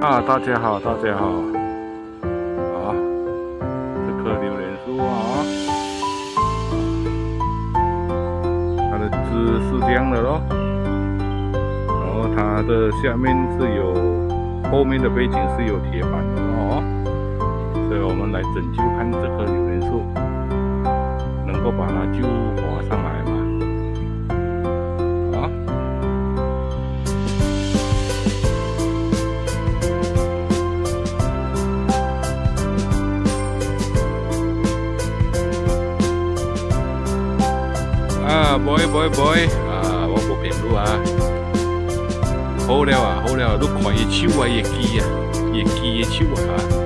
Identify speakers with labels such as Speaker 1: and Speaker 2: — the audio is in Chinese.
Speaker 1: 啊，大家好，大家好，啊，这棵榴莲树啊，它的枝是这样的咯，然后它的下面是有，后面的背景是有铁板的哦，所以我们来拯救看这棵榴莲树，能够把它救活。啊，boy boy boy，啊，我不变路啊，好了啊，好了啊，都可以去啊，一基啊，也基也去啊。